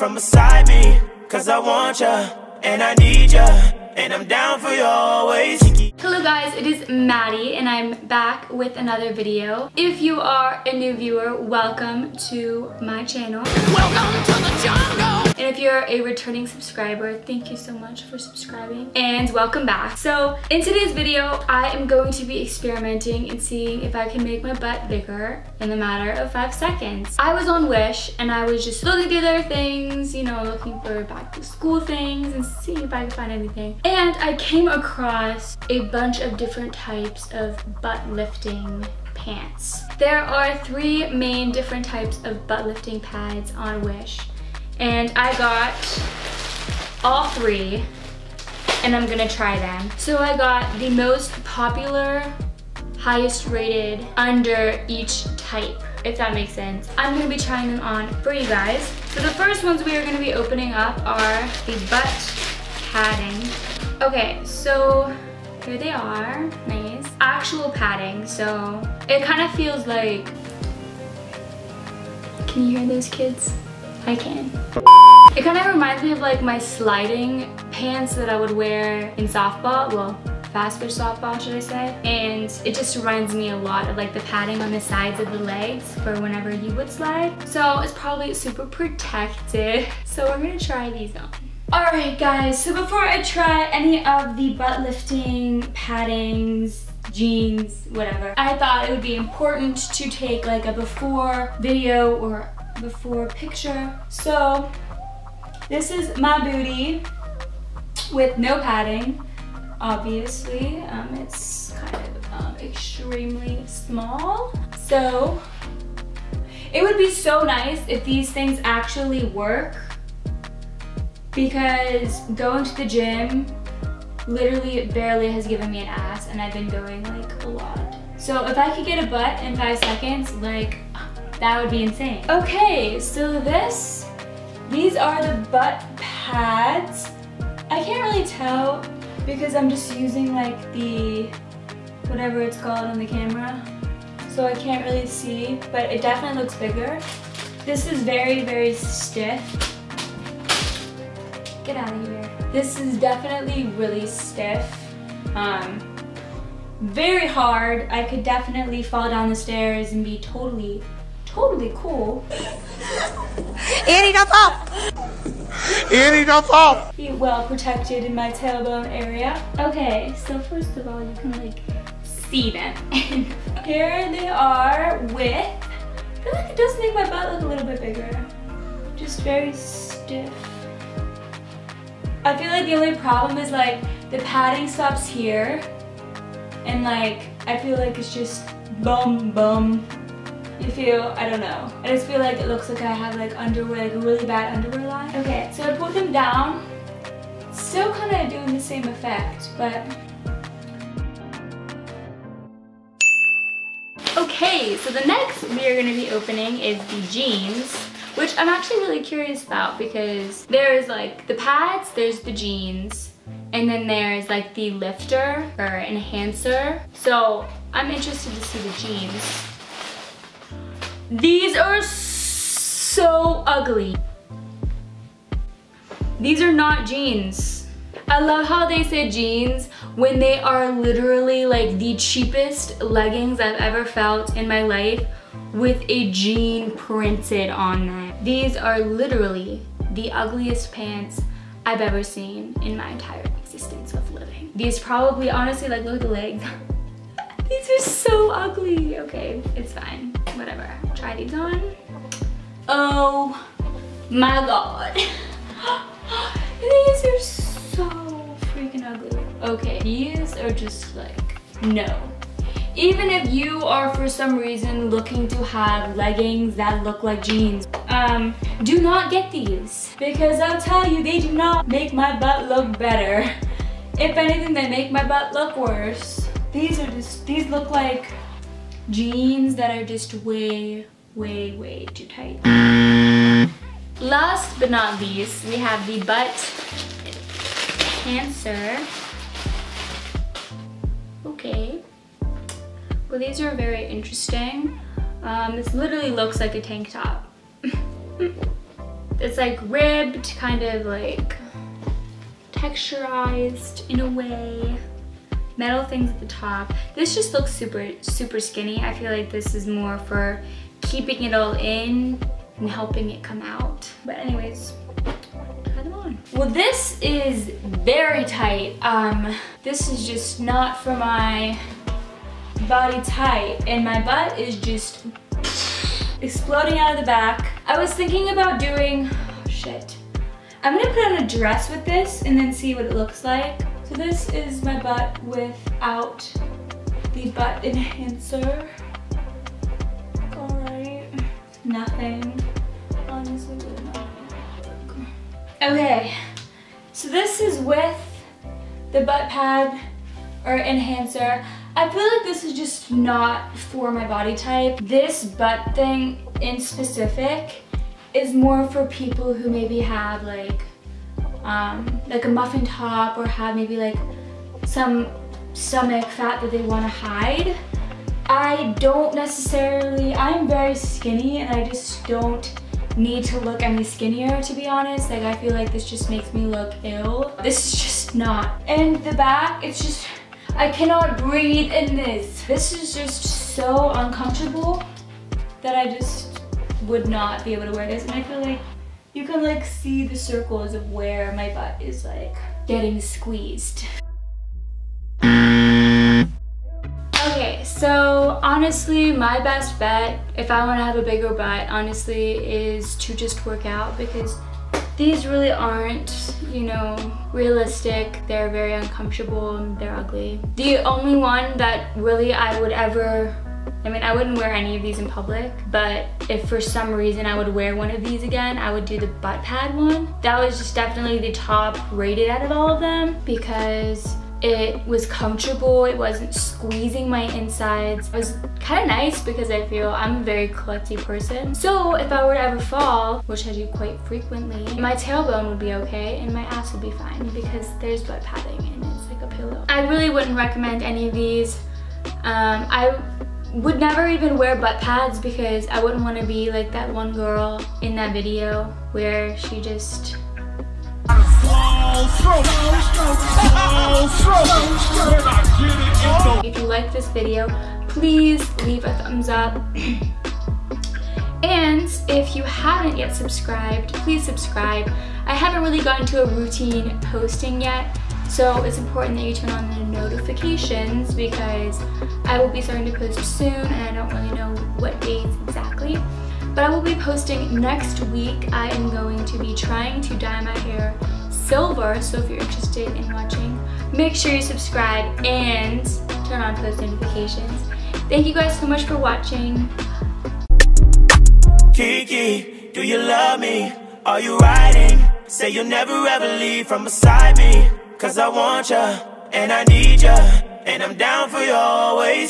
from beside me. Cause I want ya, and I need ya, and I'm down for you always. Hello guys, it is Maddie and I'm back with another video. If you are a new viewer, welcome to my channel. Welcome to the jungle! And if you're a returning subscriber, thank you so much for subscribing and welcome back. So in today's video, I am going to be experimenting and seeing if I can make my butt bigger in the matter of five seconds. I was on Wish and I was just looking through their things, you know, looking for back to school things and seeing if I could find anything. And I came across a bunch of different types of butt lifting pants. There are three main different types of butt lifting pads on Wish and I got all three and I'm gonna try them. So I got the most popular, highest rated under each type, if that makes sense. I'm gonna be trying them on for you guys. So the first ones we are gonna be opening up are the butt padding. Okay, so here they are, nice. Actual padding, so it kind of feels like, can you hear those kids? I can. It kind of reminds me of like my sliding pants that I would wear in softball. Well, fast pitch softball, should I say? And it just reminds me a lot of like the padding on the sides of the legs for whenever you would slide. So it's probably super protected. So we're gonna try these on. Alright guys, so before I try any of the butt lifting paddings, jeans, whatever, I thought it would be important to take like a before video or before picture. So this is my booty with no padding, obviously. Um, it's kind of um, extremely small. So it would be so nice if these things actually work because going to the gym literally barely has given me an ass and I've been going like a lot. So if I could get a butt in five seconds, like that would be insane. Okay, so this, these are the butt pads. I can't really tell because I'm just using like the, whatever it's called on the camera. So I can't really see, but it definitely looks bigger. This is very, very stiff. Get out of here. This is definitely really stiff. Um, very hard. I could definitely fall down the stairs and be totally totally cool. Annie, that's off! Annie, that's off! Be well protected in my tailbone area. Okay, so first of all, you can like see them. here they are with, I feel like it does make my butt look a little bit bigger. Just very stiff. I feel like the only problem is like the padding stops here and like I feel like it's just bum bum you feel, I don't know. I just feel like it looks like I have like underwear, like a really bad underwear line. Okay, so I put them down. Still kind of doing the same effect, but. Okay, so the next we are gonna be opening is the jeans which I'm actually really curious about because there's like the pads, there's the jeans, and then there's like the lifter or enhancer. So I'm interested to see the jeans. These are so ugly. These are not jeans. I love how they say jeans when they are literally like the cheapest leggings I've ever felt in my life with a jean printed on them. These are literally the ugliest pants I've ever seen in my entire existence of living. These probably, honestly, like look at the legs. These are so ugly. Okay, it's fine, whatever try these on. Oh my god. these are so freaking ugly. Okay, these are just like, no. Even if you are for some reason looking to have leggings that look like jeans, um, do not get these. Because I'll tell you, they do not make my butt look better. If anything, they make my butt look worse. These are just, these look like jeans that are just way, way, way too tight. Last but not least, we have the butt enhancer. Well, these are very interesting. Um, this literally looks like a tank top. It's like ribbed, kind of like texturized in a way. Metal things at the top. This just looks super, super skinny. I feel like this is more for keeping it all in and helping it come out. But anyways, try them on. Well, this is very tight. Um, this is just not for my body tight and my butt is just exploding out of the back. I was thinking about doing, oh shit. I'm gonna put on a dress with this and then see what it looks like. So this is my butt without the butt enhancer. Alright, nothing. Nothing. Okay, so this is with the butt pad or enhancer. I feel like this is just not for my body type. This butt thing in specific is more for people who maybe have like um, like a muffin top or have maybe like some stomach fat that they want to hide. I don't necessarily, I'm very skinny and I just don't need to look any skinnier to be honest. Like I feel like this just makes me look ill. This is just not. And the back, it's just, I cannot breathe in this. This is just so uncomfortable that I just would not be able to wear this. And I feel like you can like see the circles of where my butt is like getting squeezed. Okay, so honestly, my best bet, if I want to have a bigger butt, honestly, is to just work out because these really aren't, you know, realistic. They're very uncomfortable and they're ugly. The only one that really I would ever I mean, I wouldn't wear any of these in public, but if for some reason I would wear one of these again, I would do the butt pad one. That was just definitely the top rated out of all of them because it was comfortable, it wasn't squeezing my insides. It was kind of nice because I feel I'm a very klutzy person. So if I were to ever fall, which I do quite frequently, my tailbone would be okay and my ass would be fine because there's butt padding and it's like a pillow. I really wouldn't recommend any of these. Um, I would never even wear butt pads because I wouldn't want to be like that one girl in that video where she just if you like this video, please leave a thumbs up. and if you haven't yet subscribed, please subscribe. I haven't really gotten to a routine posting yet, so it's important that you turn on the notifications because I will be starting to post soon and I don't really know what days exactly. But I will be posting next week. I am going to be trying to dye my hair silver, so if you're interested in watching, make sure you subscribe and turn on post notifications. Thank you guys so much for watching. Kiki, do you love me? Are you riding? Say you'll never ever leave from beside me. Cause I want ya, and I need ya, and I'm down for you always.